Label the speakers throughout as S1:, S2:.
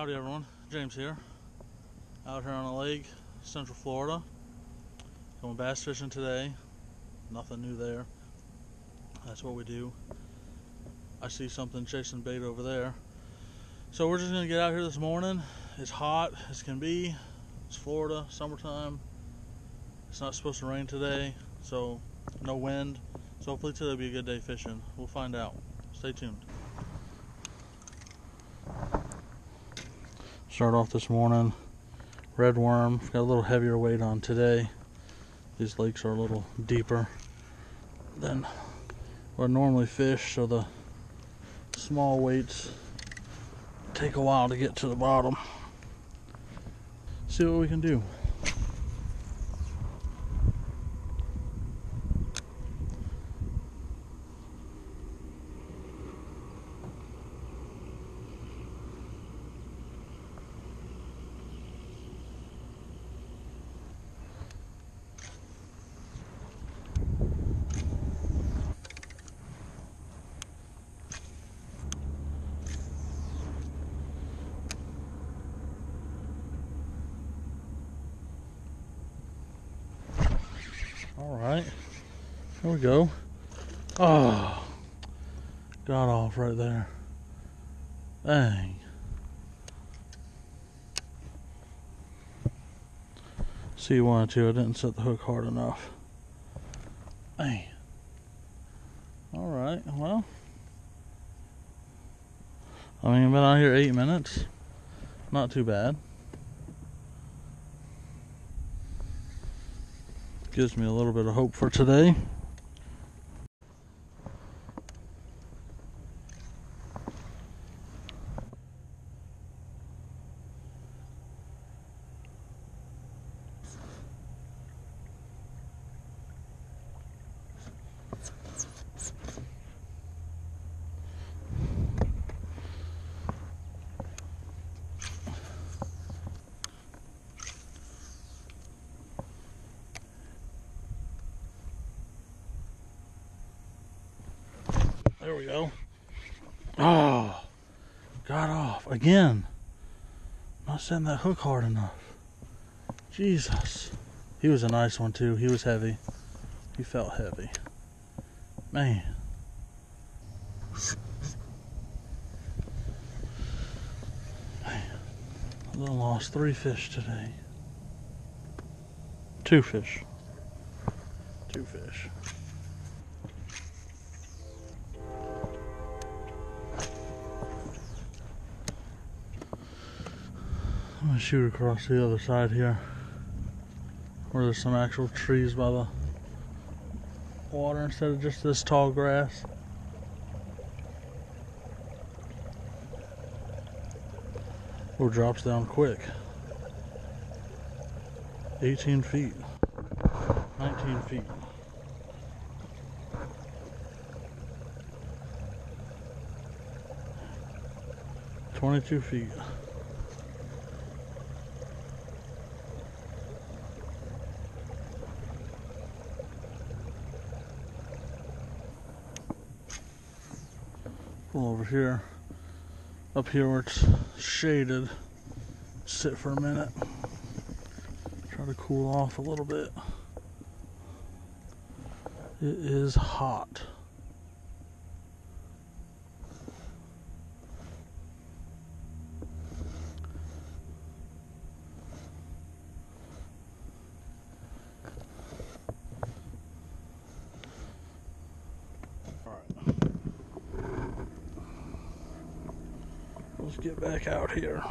S1: Howdy everyone, James here. Out here on a lake, Central Florida. Going bass fishing today. Nothing new there. That's what we do. I see something chasing bait over there. So we're just gonna get out here this morning. It's hot as can be. It's Florida, summertime. It's not supposed to rain today, so no wind. So hopefully today will be a good day fishing. We'll find out. Stay tuned. Start off this morning. Red worm. Got a little heavier weight on today. These lakes are a little deeper than where I normally fish, so the small weights take a while to get to the bottom. See what we can do. All right, here we go. Oh, got off right there. Dang. See or two, I didn't set the hook hard enough. Dang. All right, well. I mean, I've been out here eight minutes. Not too bad. Gives me a little bit of hope for today. There we go. Oh, got off again. Not setting that hook hard enough. Jesus. He was a nice one too. He was heavy. He felt heavy. Man. Man. I lost three fish today. Two fish. Two fish. Shoot across the other side here where there's some actual trees by the water instead of just this tall grass. Oh, drops down quick. 18 feet. 19 feet. Twenty-two feet. Over here. Up here where it's shaded. Sit for a minute. Try to cool off a little bit. It is hot. Get back out here.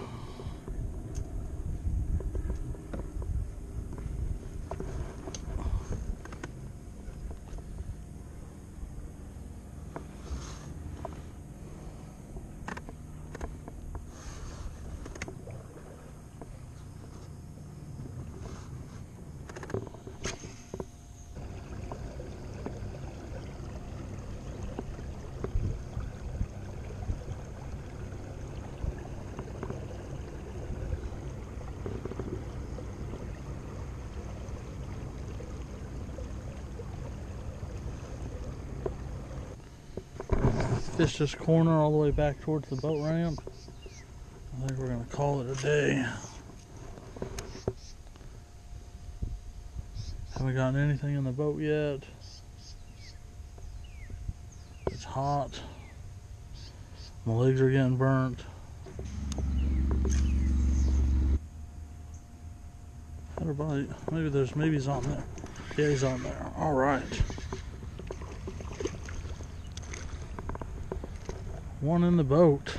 S1: This corner all the way back towards the boat ramp. I think we're gonna call it a day. Haven't gotten anything in the boat yet. It's hot. My legs are getting burnt. Had a bite. Maybe there's maybe he's on there. Yeah, he's on there. All right. One in the boat.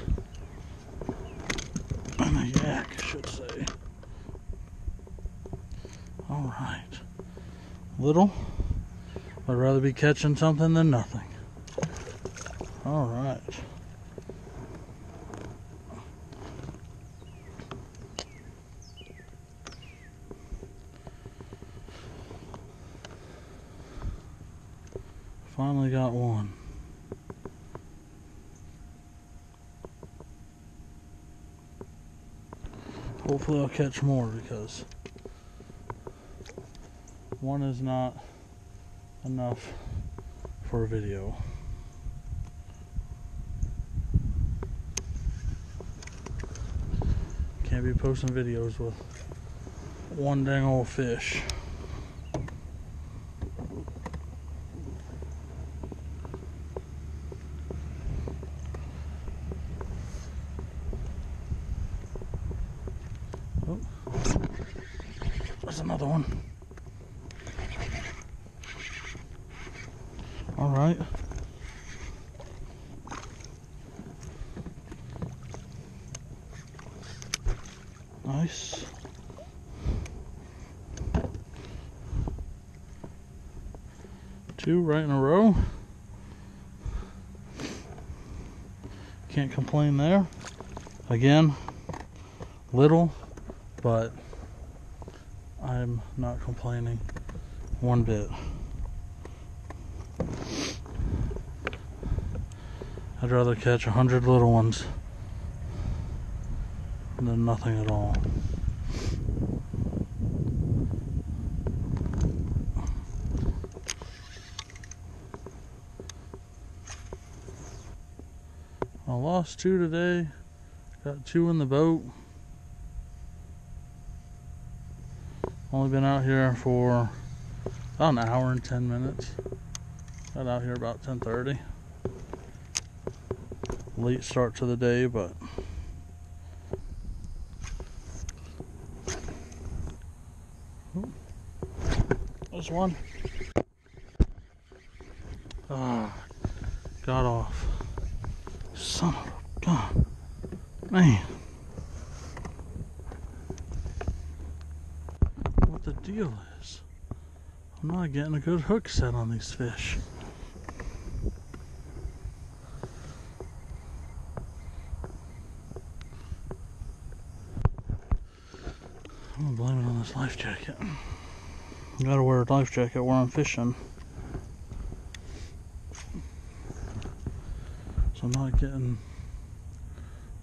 S1: And a yak, I should say. All right. Little. I'd rather be catching something than nothing. All right. Finally got one. Hopefully I'll catch more because one is not enough for a video. Can't be posting videos with one dang old fish. There's another one. All right. Nice. Two right in a row. Can't complain there. Again, little, but I'm not complaining one bit. I'd rather catch a hundred little ones than nothing at all. I lost two today. Got two in the boat. Only been out here for about an hour and ten minutes. Got out here about ten thirty. Late start to the day, but there's one. Ah, got off. Son of a gun. Man. What the deal is. I'm not getting a good hook set on these fish. I'm gonna blame it on this life jacket. I gotta wear a life jacket where I'm fishing. So I'm not getting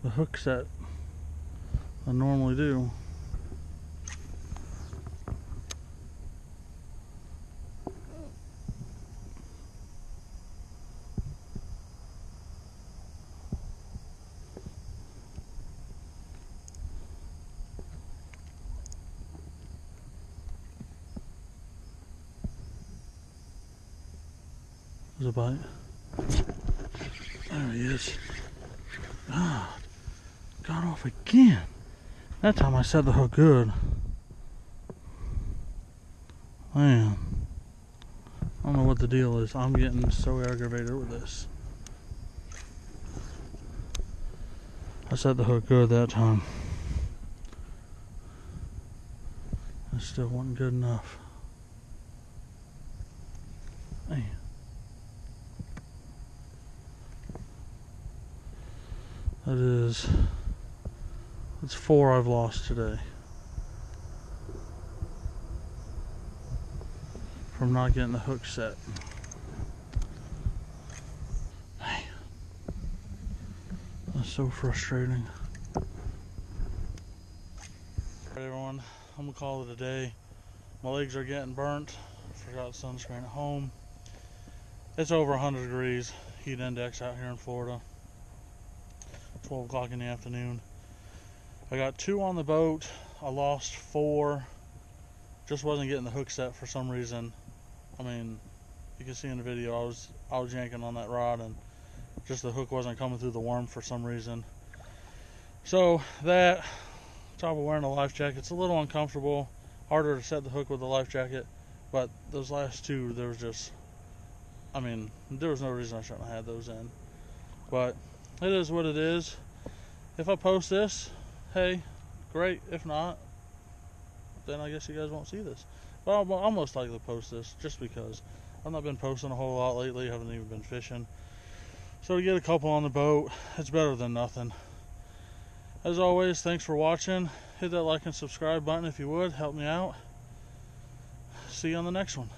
S1: the hook set I normally do. There's a bite. There he is. God, got off again. That time I set the hook good. Man, I don't know what the deal is. I'm getting so aggravated with this. I set the hook good that time. It still wasn't good enough. Man. That is, that's four I've lost today. From not getting the hook set. Man. That's so frustrating. Alright everyone, I'm gonna call it a day. My legs are getting burnt. Forgot sunscreen at home. It's over 100 degrees heat index out here in Florida. 12 o'clock in the afternoon. I got two on the boat. I lost four. Just wasn't getting the hook set for some reason. I mean, you can see in the video I was I was yanking on that rod and just the hook wasn't coming through the worm for some reason. So that top of wearing a life jacket, it's a little uncomfortable, harder to set the hook with the life jacket. But those last two, there was just, I mean, there was no reason I shouldn't have had those in. But it is what it is. If I post this, hey, great. If not, then I guess you guys won't see this. But I'll, I'll most likely post this just because I've not been posting a whole lot lately. haven't even been fishing. So to get a couple on the boat, it's better than nothing. As always, thanks for watching. Hit that like and subscribe button if you would. Help me out. See you on the next one.